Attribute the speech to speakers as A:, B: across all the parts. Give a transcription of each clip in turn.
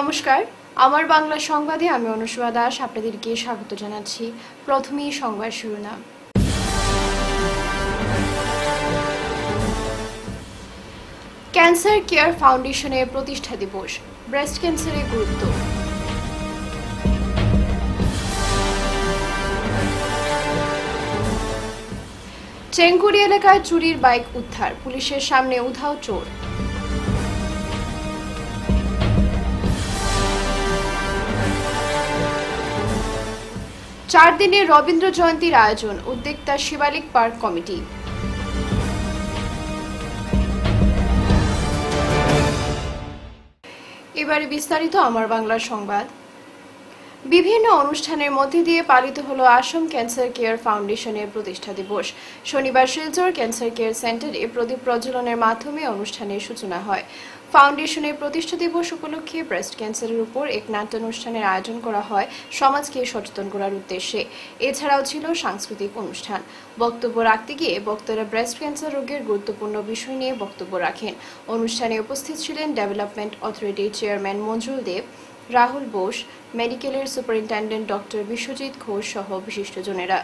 A: নমস্কার। আমার বাংলা সংবাদে আমি অনুসুয়া দাস, আপনাদেরকে স্বাগত জানাচ্ছি প্রথমেই সংবাদ শিরোনাম। ক্যান্সার কেয়ার ফাউন্ডেশনের প্রতিষ্ঠা দিবস, ব্রেস্ট ক্যান্সারের গুরুত্ব। চেঙ্গুড়ি এলাকায় চুরির বাইক উদ্ধার, পুলিশের সামনে উধাও চোর। চার দিনের রবীন্দ্র জয়ন্তীর আয়োজন, উদ্যোক্তা শিবালিক পার্ক কমিটি। এবারে বিস্তারিত আমার বাংলা সংবাদ। বিভিন্ন অনুষ্ঠানের মধ্যে দিয়ে পালিত হলো আসাম ক্যান্সার কেয়ার ফাউন্ডেশনের প্রতিষ্ঠা দিবস। শনিবার শিলচর ক্যান্সার কেয়ার সেন্টারে প্রদীপ প্রজ্বলনের মাধ্যমে অনুষ্ঠানের সূচনা হয়। ফাউন্ডেশনের প্রতিষ্ঠা দিবস উপলক্ষে ব্রেস্ট ক্যান্সারের উপর এক নাট্যানুষ্ঠানের আয়োজন করা হয় সমাজকে সচেতন করার উদ্দেশ্যে। এছাড়াও ছিল সাংস্কৃতিক অনুষ্ঠান। বক্তব্য রাখতে গিয়ে বক্তারা ব্রেস্ট ক্যান্সার রোগের গুরুত্বপূর্ণ বিষয় নিয়ে বক্তব্য রাখেন। অনুষ্ঠানে উপস্থিত ছিলেন ডেভেলপমেন্ট অথরিটির চেয়ারম্যান মঞ্জুল দেব, রাহুল বোস, মেডিকেলের সুপারিনটেন্ডেন্ট ডক্টর বিশ্বজিৎ ঘোষ সহ বিশিষ্টজনেরা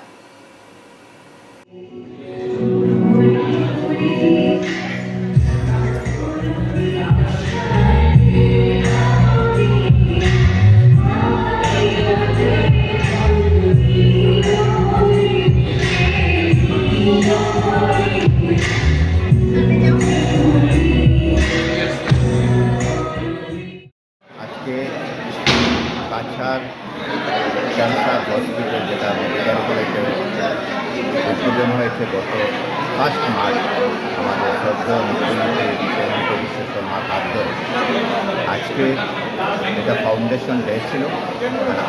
B: ছিল।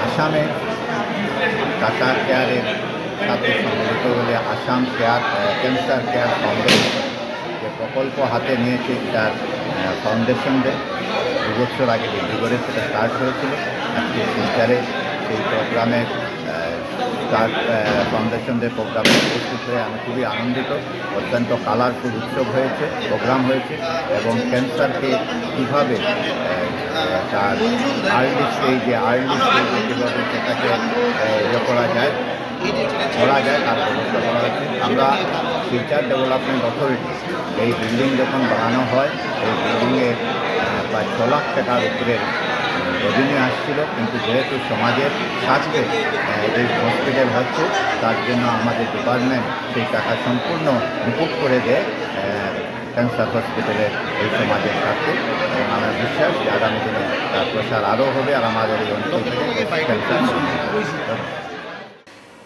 B: আসামে টাটা কেয়ারের সাথে সম্মিলিত হলে Assam care cancer care foundation যে প্রকল্প হাতে নিয়েছে তার ফাউন্ডেশন ডে, দু বছর আগে ডিব্রুগড়ে সেটা স্টার্ট হয়েছিল। আজকে শিলচারে সেই প্রোগ্রামে স্টার্ট ফাউন্ডেশন ডে প্রোগ্রামে উপস্থিত হয়ে আমি খুবই আনন্দিত। অত্যন্ত কালারফুল উৎসব হয়েছে প্রোগ্রাম হয়েছে এবং ক্যান্সারকে কীভাবে আহ, তার আর্লি স্টেজে আর্লি স্টেজে কীভাবে সেটাকে ইয়ে করা যায় করা যায় তার ব্যবস্থা করা হয়েছে। আমরা ফিউচার ডেভেলপমেন্ট অথরিটি এই বিল্ডিং যখন বানানো হয় এই বিল্ডিংয়ে প্রায় ছ লাখ টাকার উপরে রেভিনিউ আসছিল, কিন্তু যেহেতু সমাজের স্বাস্থ্যে এই হসপিটাল হচ্ছে, তার জন্য আমাদের ডিপার্টমেন্ট সেই টাকা সম্পূর্ণ মুকুব করে দেয় ক্যান্সার হসপিটালের এই সমাজের এবং আমার বিশ্বাস যে আগামী দিনে তার প্রসার আরও হবে আর আমাদের এই অঞ্চল থেকে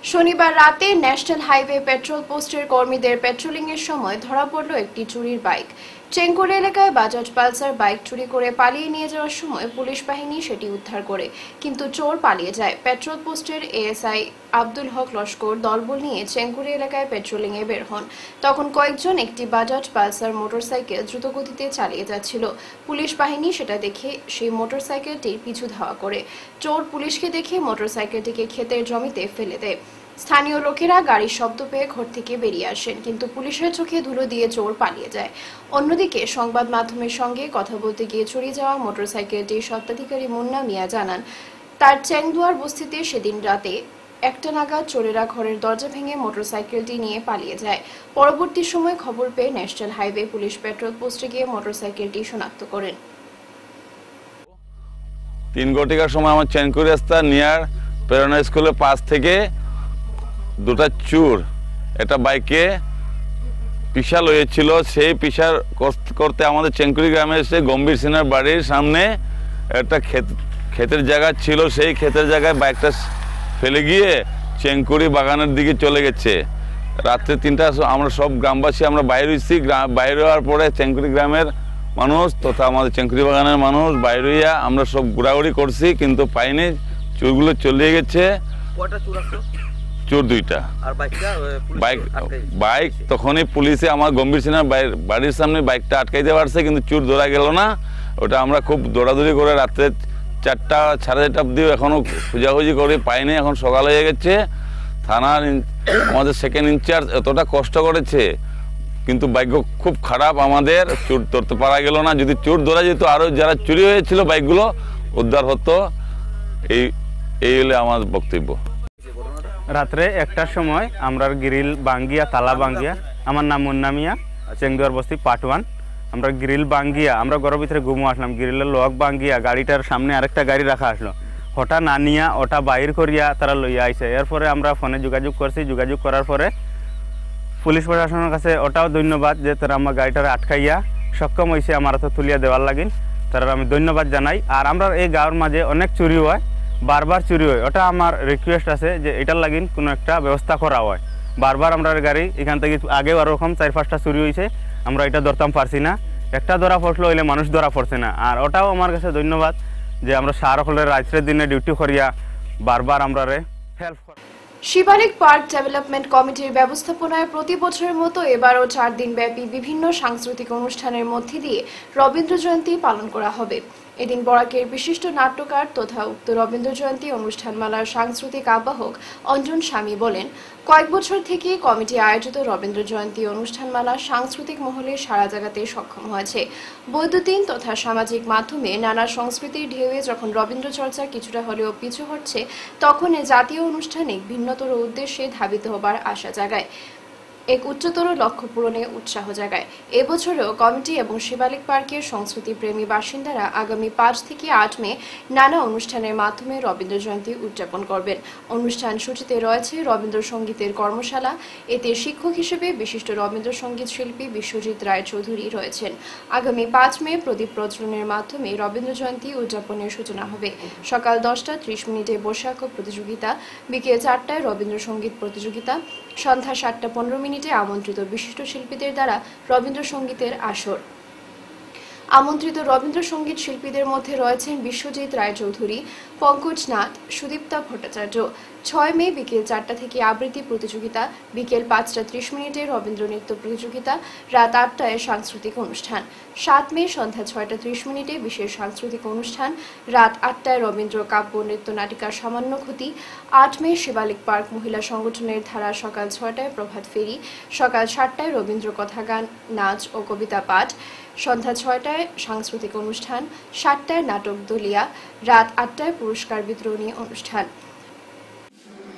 A: শনিবার রাতে ন্যাশনাল হাইওয়ে পেট্রোল পোস্টের কর্মীদের পেট্রোলিং এর সময় ধরা পড়ল একটি চুরির বাইক। চেঙ্কুড়ি এলাকায় বাজাজ পালসার বাইক চুরি করে পালিয়ে নিয়ে যাওয়ার সময় পুলিশ বাহিনী সেটি উদ্ধার করে। কিন্তু চোর পালিয়ে যায়। পেট্রোল পোস্টের এএসআই আব্দুল হক লস্কর দলবল নিয়ে চেঙ্কুড়ি এলাকায় পেট্রোলিং এ বের হন। তখন কয়েকজন একটি বাজাজ পালসার মোটরসাইকেল দ্রুতগতিতে চালিয়ে যাচ্ছিল। পুলিশ বাহিনী সেটা দেখে সেই মোটরসাইকেলটির পিছু ধাওয়া করে। চোর পুলিশকে দেখে মোটরসাইকেলটিকে ক্ষেতের জমিতে ফেলে দেয়। স্থানীয় লোকেরা গাড়ির শব্দ পেয়ে ঘর থেকে বেরিয়ে আসেন, কিন্তু পুলিশের চোখে ধুলো দিয়ে চোর পালিয়ে যায়। অন্যদিকে সংবাদ মাধ্যমের সঙ্গে কথা বলতে গিয়ে চুরি যাওয়া মোটরসাইকেলটির স্বত্বাধিকারী মুন্না মিয়া জানান, তার চ্যাংদুয়ার বস্তিতে সেদিন রাতে একটা নাগাদ চোরেরা ঘরের দরজা ভেঙে মোটরসাইকেলটি নিয়ে পালিয়ে যায়। পরবর্তী সময় খবর পেয়ে ন্যাশনাল হাইওয়ে পুলিশ পেট্রোল পোস্টে গিয়ে মোটরসাইকেলটি শনাক্ত করেন।
C: তিন ঘটিকার সময় আমার চেনকুরি রাস্তা নিয়ার প্রেরণা স্কুলের পাশ থেকে দুটা চুর। একটা বাইকে পিসা লয়েছিল সেই পিসার করতে আমাদের চেঙ্কুরি গ্রামে এসে গম্ভীর সিনহার বাড়ির সামনে একটা ক্ষেত, ক্ষেতের জায়গা ছিল, সেই ক্ষেতের জায়গায় বাইকটা ফেলে গিয়ে চেঙ্কুরি বাগানের দিকে চলে গেছে। রাত্রে তিনটা আমরা সব গ্রামবাসী আমরা বাইরে হয়েছি বাইরে হওয়ার পরে চেঙ্কুরি গ্রামের মানুষ তথা আমাদের চেঙ্কুরি বাগানের মানুষ বাইরে হইয়া আমরা সব ঘোরাঘুরি করছি, কিন্তু পাইনি, চুরগুলো চলে গেছে।
D: কয়টা চোর
C: চোর দুইটা। বাইক বাইক তখনই পুলিশে আমার গম্ভীর সিনহার বাড়ির সামনে বাইকটা আটকাইতে পারছে কিন্তু চুর ধরা গেল না। ওটা আমরা খুব দৌড়াদৌড়ি করে রাত্রে চারটা সাড়ে চারটা অব্দিও এখনও খোঁজাখুঁজি করে পাইনি এখন সকাল হয়ে গেছে। থানার আমাদের সেকেন্ড ইনচার্জ এতটা কষ্ট করেছে কিন্তু ভাগ্য খুব খারাপ আমাদের চোর ধরতে পারা গেল না। যদি চোর ধরা যেত আরও যারা চুরি হয়েছিল বাইকগুলো উদ্ধার হতো। এই এই হলে আমার বক্তব্য।
E: রাত্রে একটার সময় আমরা গ্রিল বাঙ্গিয়া, তালা বাঙ্গিয়া, আমার নাম মুন্না মিয়া, চেংদুয়ার বস্তি পার্ট ওয়ান আমরা গ্রিল বাঙ্গিয়া, আমরা ঘরের ভিতরে ঘুমো আসলাম। গ্রিলের লক বাঙ্গিয়া, গাড়িটার সামনে আরেকটা গাড়ি রাখা আসলো। হঠাৎ না নিয়া, ওটা বাইর করিয়া তারা লইয়া আইসে এরপরে আমরা ফোনে যোগাযোগ করছি। যোগাযোগ করার পরে পুলিশ প্রশাসনের কাছে ওটাও ধন্যবাদ যে তারা আমার গাড়িটারে আটকাইয়া সক্ষম হয়েছে আমার হাতে তুলিয়া দেওয়ার লাগিন তারা আমি ধন্যবাদ জানাই। আর আমরা এই গাঁৱৰ মাঝে অনেক চুরি হয়। বারবার চুরি হয়। ওটা আমার রিকোয়েস্ট আছে যে এটার লাগিন কোনো একটা ব্যবস্থা করা হয়। বারবার আমরা গাড়ি এখান থেকে আগেও ওরকম চার পাঁচটা চুরি হয়েছে, আমরা এটা ধরতাম পারছি না। একটা ধরা পড়ল হইলে মানুষ ধরা পড়ছে না। আর ওটাও আমার কাছে ধন্যবাদ যে আমরা সার হলে রাত্রের দিনে ডিউটি করিয়া বারবার আমরা হেল্প
A: শিবালিক পার্ক ডেভেলপমেন্ট কমিটির ব্যবস্থাপনায় প্রতি বছরের মতো এবারও চার দিনব্যাপী বিভিন্ন সাংস্কৃতিক অনুষ্ঠানের মধ্যে দিয়ে রবীন্দ্র জয়ন্তী পালন করা হবে। এদিন বরাকের বিশিষ্ট নাট্যকার তথা উক্ত রবীন্দ্র জয়ন্তী অনুষ্ঠানমালার সাংস্কৃতিক আবাহক অঞ্জন স্বামী বলেন, কয়েক বছর থেকে কমিটি আয়োজিত রবীন্দ্র জয়ন্তী অনুষ্ঠানমালা সাংস্কৃতিক মহলে সারা জাগাতে সক্ষম হয়েছে। বৈদ্যুতিন তথা সামাজিক মাধ্যমে নানা সংস্কৃতির ঢেউয়ে যখন রবীন্দ্র চর্চা কিছুটা হলেও পিছু হচ্ছে তখন জাতীয় অনুষ্ঠানে ভিন্নতর উদ্দেশ্যে ধাবিত হবার আশা জাগায়। এক উচ্চতর লক্ষ্য পূরণে উৎসাহ জাগায়। এবছরও কমিটি এবং শিবালিক পার্কের সংস্কৃতি প্রেমী বাসিন্দারা আগামী পাঁচ থেকে আট মে নানা অনুষ্ঠানের মাধ্যমে রবীন্দ্র জয়ন্তী উদযাপন করবেন। অনুষ্ঠান সূচিতে রয়েছে রবীন্দ্র সঙ্গীতের কর্মশালা। এতে শিক্ষক হিসেবে বিশিষ্ট রবীন্দ্র সংগীত শিল্পী বিশ্বজিৎ রায় চৌধুরী রয়েছেন। আগামী পাঁচ মে প্রদীপ প্রজ্বলনের মাধ্যমে রবীন্দ্র জয়ন্তী উদযাপনের সূচনা হবে। সকাল দশটা ত্রিশ মিনিটে বৈশাখ প্রতিযোগিতা, বিকেল চারটায় রবীন্দ্রসঙ্গীত প্রতিযোগিতা, সন্ধ্যা সাতটা পনেরো মিনিটে আমন্ত্রিত বিশিষ্ট শিল্পীদের দ্বারা রবীন্দ্রসঙ্গীতের আসর। আমন্ত্রিত রবীন্দ্রসঙ্গীত শিল্পীদের মধ্যে রয়েছেন বিশ্বজিৎ রায়চৌধুরী, পঙ্কজ নাথ, সুদীপ্তা ভট্টাচার্য ছয় মে বিকেল চারটা থেকে আবৃত্তি প্রতিযোগিতা, বিকেল পাঁচটা ত্রিশ মিনিটে রবীন্দ্র নৃত্য প্রতিযোগিতা, রাত আটটায় সাংস্কৃতিক অনুষ্ঠান। সাত মে সন্ধ্যা ছয়টা ত্রিশ মিনিটে বিশেষ সাংস্কৃতিক অনুষ্ঠান, রাত আটটায় রবীন্দ্র কাব্য নৃত্য নাটিকার সামান্য ক্ষতি, আট মে শিবালিক পার্ক মহিলা সংগঠনের ধারা সকাল ছয়টায় প্রভাত ফেরি, সকাল সাতটায় রবীন্দ্র কথা গান, নাচ ও কবিতা পাঠ, সন্ধ্যা ছয়টায় সাংস্কৃতিক অনুষ্ঠান, সাতটায় নাটক দলিয়া, রাত আটটায় পুরস্কার বিতরণী অনুষ্ঠান।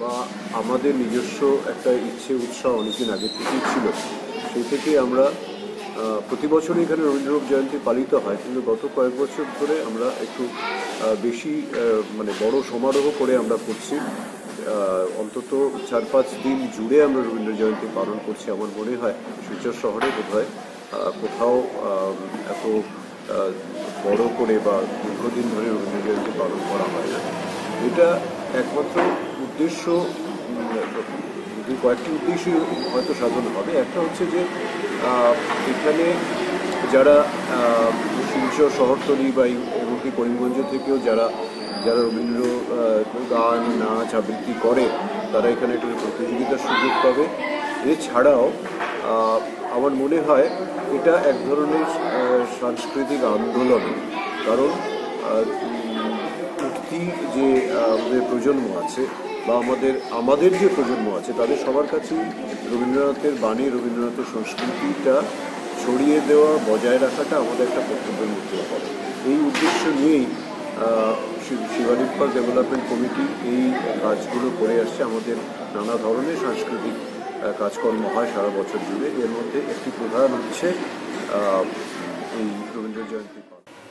F: বা আমাদের নিজস্ব একটা ইচ্ছে, উৎসাহ অনেকদিন আগে থেকেই ছিল। সেই থেকে আমরা প্রতি বছরই এখানে রবীন্দ্র জয়ন্তী পালিত হয়। কিন্তু গত কয়েক বছর ধরে আমরা একটু বেশি মানে বড় সমারোহ করে আমরা করছি। অন্তত চার পাঁচ দিন জুড়ে আমরা রবীন্দ্র জয়ন্তী পালন করছি আমার মনে হয়। শিলচর শহরে বোধ হয় কোথাও এত বড় করে বা দীর্ঘদিন ধরে রবীন্দ্র জয়ন্তী পালন করা হয় না। এটা একমাত্র উদ্দেশ্য কয়েকটি উদ্দেশ্য হয়তো সাধন হবে। একটা হচ্ছে যে এখানে যারা শিলচর শহরতলি বা এমনকি করিমগঞ্জ থেকেও যারা যারা রবীন্দ্র গান, নাচ আবৃত্তি করে, তারা এখানে একটা প্রতিযোগিতার সুযোগ পাবে। এছাড়াও আমার মনে হয় এটা এক ধরনের সাংস্কৃতিক আন্দোলন। কারণ উঠতি যে আমাদের প্রজন্ম আছে বা আমাদের আমাদের যে প্রজন্ম আছে, তাদের সবার কাছেই রবীন্দ্রনাথের বাণী, রবীন্দ্রনাথের সংস্কৃতিটা ছড়িয়ে দেওয়া, বজায় রাখাটা আমাদের একটা কর্তব্যের মধ্যে পড়ে। এই উদ্দেশ্য নিয়েই শিবালিক পার্ক ডেভেলপমেন্ট কমিটি এই কাজগুলো করে আসছে। আমাদের নানা ধরনের সাংস্কৃতিক কাজকর্ম হয় সারা বছর জুড়ে। এর মধ্যে একটি প্রধান হচ্ছে এই Rabindra Jayanti.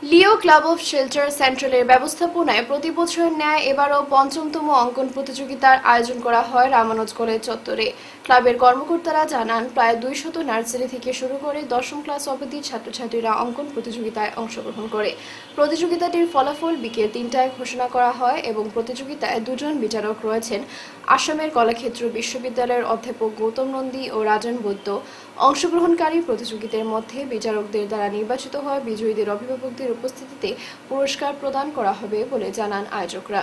A: Leo club of shelter সেন্ট্রালের ব্যবস্থাপনায় প্রতি বছর ন্যায় এবারও পঞ্চমতম অঙ্কন প্রতিযোগিতার আয়োজন করা হয় রামানুজ কলেজ চত্বরে। ক্লাবের কর্মকর্তারা জানান, প্রায় দুইশত নার্সারি থেকে শুরু করে দশম ক্লাস অবধি ছাত্রছাত্রীরা অঙ্কন প্রতিযোগিতায় অংশগ্রহণ করে। প্রতিযোগিতাটির ফলাফল বিকেল তিনটায় ঘোষণা করা হয় এবং প্রতিযোগিতায় দুজন বিচারক রয়েছেন। আসামের কলাক্ষেত্র বিশ্ববিদ্যালয়ের অধ্যাপক গৌতম নন্দী ও রাজন বৈদ্য। অংশগ্রহণকারী প্রতিযোগীদের মধ্যে বিচারকদের দ্বারা নির্বাচিত হওয়া বিজয়ীদের অভিভাবকদের উপস্থিতিতে পুরস্কার প্রদান করা হবে বলে জানান আয়োজকরা।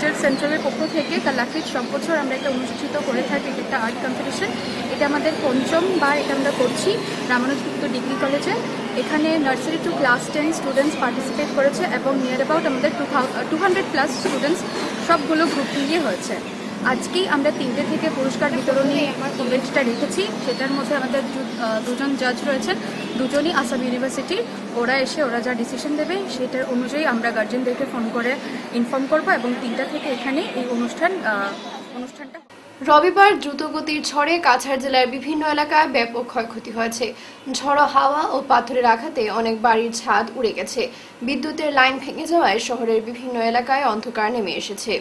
G: লিও সেন্টারের পক্ষ থেকে কালাকিট সব বছর আমরা একটা অনুষ্ঠিত করে থাকি একটা আর্ট কম্পিটিশন এটা আমাদের পঞ্চম বা এটা আমরা করছি রামানুজগুপ্ত ডিগ্রি কলেজে। এখানে nursery to class ten students participate করেছে এবং নিয়ার অ্যাবাউট আমাদের to to hundred plus students সবগুলো গ্রুপ নিয়ে হয়েছে। আজকেই আমরা তিনটে থেকে পুরস্কার বিতরণী ইভেন্টটা রেখেছি। সেটার মধ্যে আমাদের দুজন জাজ রয়েছেন। দুজনই আসাম ইউনিভার্সিটির ওরা এসে ওরা যা ডিসিশন দেবে, সেটার অনুযায়ী আমরা গার্জেনদেরকে ফোন করে ইনফর্ম করব এবং তিনটা থেকে এখানে এই অনুষ্ঠান অনুষ্ঠানটা
A: রবিবার দ্রুতগতির ঝড়ে কাছাড় জেলার বিভিন্ন এলাকায় ব্যাপক ক্ষয়ক্ষতি হয়েছে। ঝড়ো হাওয়া ও পাথরের আঘাতে অনেক বাড়ির ছাদ উড়ে গেছে। বিদ্যুতের লাইন ভেঙে যাওয়ায় শহরের বিভিন্ন এলাকায় অন্ধকার নেমে এসেছে।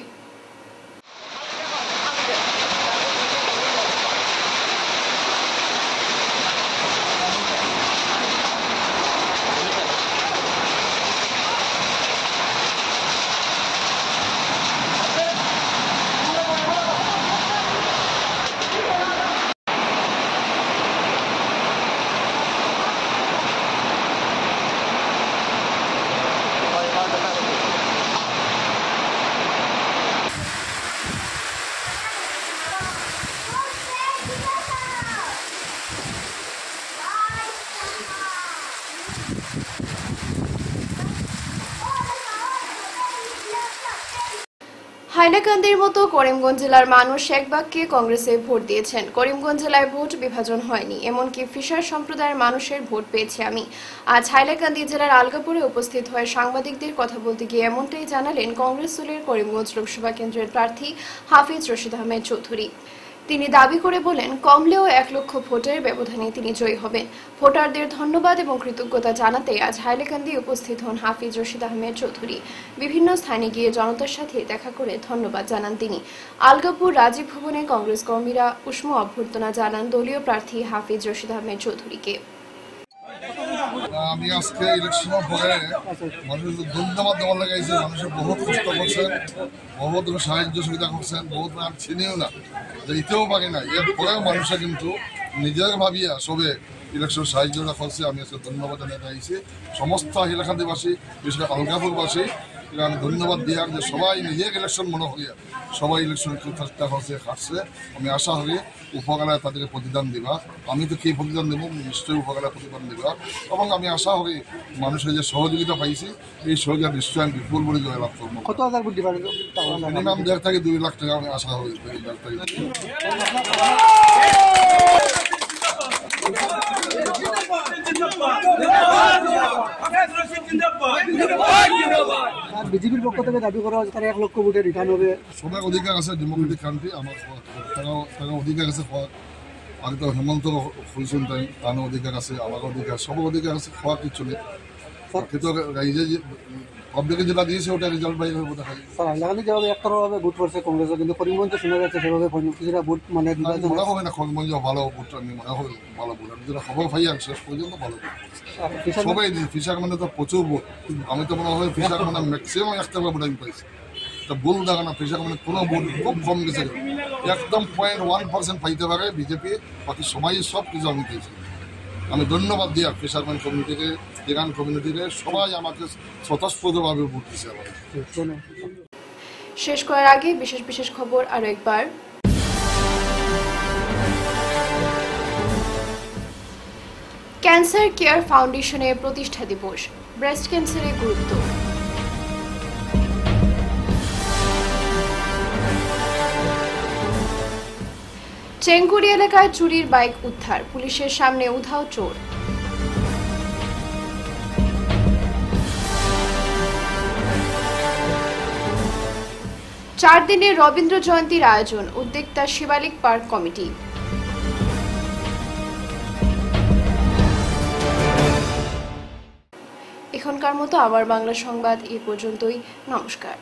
A: হাইলাকান্দির মতো করিমগঞ্জ জেলার মানুষ এক বাক্যে কংগ্রেসে ভোট দিয়েছেন। করিমগঞ্জ জেলায় ভোট বিভাজন হয়নি, এমনকি ফিশার সম্প্রদায়ের মানুষের ভোট পেয়েছি আমি। আজ হাইলাকান্দি জেলার আলগাপুরে উপস্থিত হয়ে সাংবাদিকদের কথা বলতে গিয়ে এমনটাই জানালেন কংগ্রেস দলের করিমগঞ্জ লোকসভা কেন্দ্রের প্রার্থী হাফিজ রশিদ আহমেদ চৌধুরী। তিনি দাবি করে বলেন, কমলেও এক লক্ষ ভোটের ব্যবধানে তিনি জয়ী হবেন। ভোটারদের ধন্যবাদ এবং কৃতজ্ঞতা জানাতে আজ হাইলাকান্দি উপস্থিত হন হাফিজ রশিদ আহমেদ চৌধুরী। বিভিন্ন স্থানে গিয়ে জনতার সাথে দেখা করে ধন্যবাদ জানান তিনি। আলগাপুর রাজীব ভবনে কংগ্রেস কর্মীরা উষ্ম অভ্যর্থনা জানান দলীয় প্রার্থী হাফিজ রশিদ আহমেদ চৌধুরীকে।
H: আমি আজকে ইলেকশনের পরে মানুষের ধন্যবাদ দেওয়ার লাগাইছে মানুষের বহুত কষ্ট করছেন, বহুত সাহায্য সুবিধা করছেন, বহুত আর চিনিও না, যে ইতেও পারি না এর পরেও মানুষে কিন্তু নিজের ভাবিয়া সবে ইলেকশন সাহায্য করছে। আমি আজকে ধন্যবাদ জানাতে আইছি সমস্ত এলাকাবাসী বিশেষ করে আলগাপুরবাসী আমি ধন্যবাদ দিয়ার যে সবাই নিজের ইলেকশন মনে করিয়া সবাই ইলেকশন চেষ্টা করছে খাটছে আমি আশা করি উপকারে তাদেরকে প্রতিদান দিবা। আমি তো কি প্রতিদান দেবো? নিশ্চয়ই উপকারে প্রতিদান দিবা। এবং আমি আশা করি মানুষের যে সহযোগিতা পাইছি এই সহযোগিতা নিশ্চয়ই আমি বিপুল পরি জয়লাভ করব।
I: কত হাজার দিবার
H: মিনিমাম দেড় থেকে দুই লাখ টাকা আমি আশা করি দেড় থেকে
I: বিজেপির পক্ষ থেকে দাবি করা হচ্ছে তারা এক লক্ষ ভোটে রিটার্ন হবে।
H: সবার অধিকার আছে ডেমোক্রেটিক কান্ট্রি আমার তারা তারা অধিকার আছে খোৱা আগে তো হেমন্ত শুনছোন তাই তার অধিকার আছে আমার অধিকার সব অধিকার আছে খোৱা কিছু নেই কিন্তু রাইজে পাবলিকে যেটা দিয়েছে ওটা রেজাল্ট বাইরে হব দেখা যায়
I: স্যার হাইলাকান্দি যেভাবে একতরভাবে ভোট পড়ছে কংগ্রেসের কিন্তু করিমগঞ্জে শোনা যাচ্ছে সেভাবে কিছুটা ভোট মানে
H: মনে হবে না খগমঞ্জ ভালো ভোট আমি মনে হবে ভালো ভোট। আমি যেটা খবর পাই আর শেষ পর্যন্ত ভালো ভোট
I: কিষাণ-
H: সবাই ফিশার মানে তো প্রচুর ভোট। আমি তো মনে হয় ফিশার মানে ম্যাক্সিমাম একটা ভোট আমি পাইছি। তা ভুল দেখা না ফিশার মানে কোনো ভোট খুব কম গেছে। একদম পয়েন্ট ওয়ান পার্সেন্ট পাইতে পারে বিজেপি বাকি সবাই সব কিছু আমি পেয়েছি। আমি ধন্যবাদ দিই আর ফিশারম্যান কমিউনিটিকে ইরান কমিউনিটিকে সবাই আমাকে স্বতঃস্ফূর্তভাবে ভোট আমার
A: শেষ করার আগে বিশেষ বিশেষ খবর আরও একবার। ক্যান্সার কেয়ার ফাউন্ডেশনের প্রতিষ্ঠা দিবস ব্রেস্ট ক্যান্সারের গুরুত্ব। চেঙ্গুড়ি এলাকায় চুরির বাইক উদ্ধার। পুলিশের সামনে উধাও চোর। চার দিনের রবীন্দ্র জয়ন্তীর আয়োজন, উদ্যোক্তা শিবালিক পার্ক কমিটি। এখনকার মতো আবার বাংলা সংবাদ, এ পর্যন্তই। নমস্কার।